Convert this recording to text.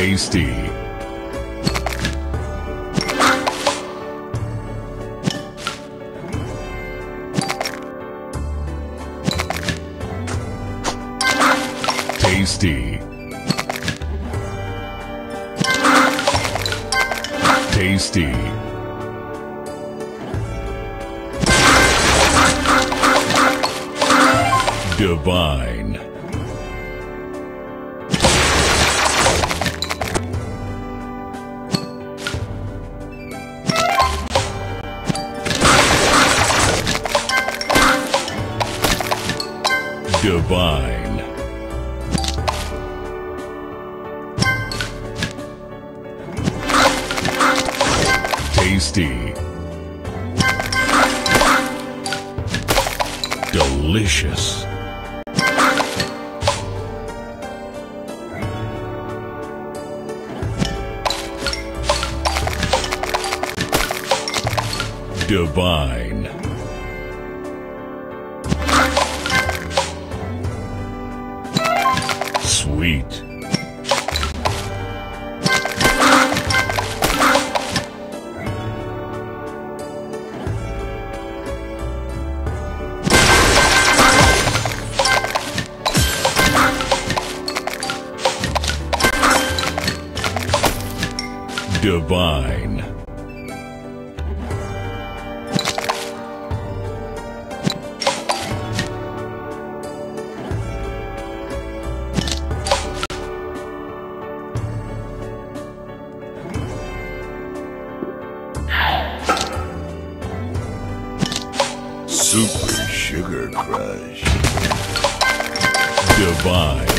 Tasty. Tasty. Tasty. Divine. Divine. Tasty. Delicious. Divine. Sweet. Divine. Super Sugar Crush. Divine.